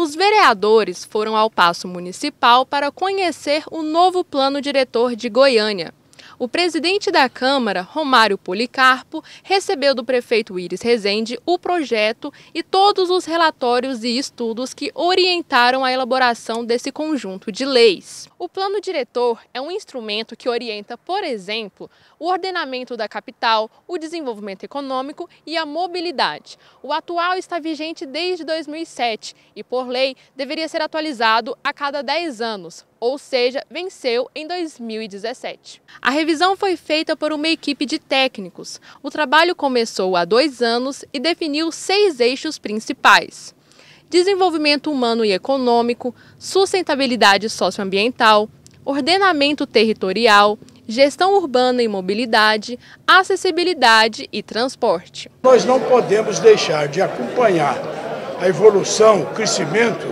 Os vereadores foram ao Paço Municipal para conhecer o novo plano diretor de Goiânia. O presidente da Câmara, Romário Policarpo, recebeu do prefeito Iris Rezende o projeto e todos os relatórios e estudos que orientaram a elaboração desse conjunto de leis. O plano diretor é um instrumento que orienta, por exemplo, o ordenamento da capital, o desenvolvimento econômico e a mobilidade. O atual está vigente desde 2007 e, por lei, deveria ser atualizado a cada 10 anos, ou seja, venceu em 2017. A revisão foi feita por uma equipe de técnicos. O trabalho começou há dois anos e definiu seis eixos principais: desenvolvimento humano e econômico, sustentabilidade socioambiental, ordenamento territorial, gestão urbana e mobilidade, acessibilidade e transporte. Nós não podemos deixar de acompanhar a evolução, o crescimento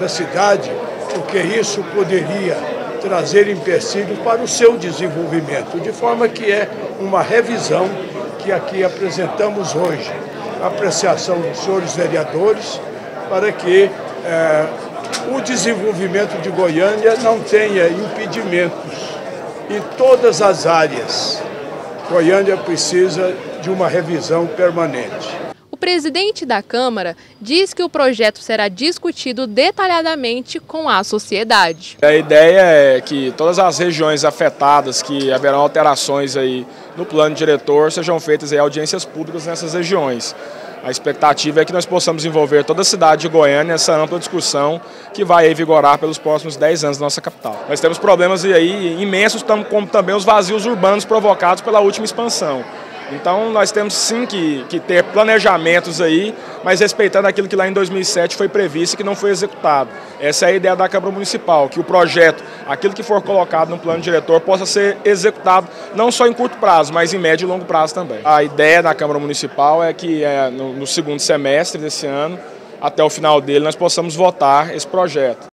da cidade porque isso poderia trazer empecilhos para o seu desenvolvimento, de forma que é uma revisão que aqui apresentamos hoje, apreciação dos senhores vereadores, para que é, o desenvolvimento de Goiânia não tenha impedimentos em todas as áreas. Goiânia precisa de uma revisão permanente presidente da Câmara diz que o projeto será discutido detalhadamente com a sociedade. A ideia é que todas as regiões afetadas, que haverão alterações aí no plano diretor, sejam feitas aí audiências públicas nessas regiões. A expectativa é que nós possamos envolver toda a cidade de Goiânia nessa ampla discussão que vai vigorar pelos próximos 10 anos da nossa capital. Nós temos problemas aí imensos, como também os vazios urbanos provocados pela última expansão. Então nós temos sim que, que ter planejamentos aí, mas respeitando aquilo que lá em 2007 foi previsto e que não foi executado. Essa é a ideia da Câmara Municipal, que o projeto, aquilo que for colocado no plano diretor, possa ser executado não só em curto prazo, mas em médio e longo prazo também. A ideia da Câmara Municipal é que é, no, no segundo semestre desse ano, até o final dele, nós possamos votar esse projeto.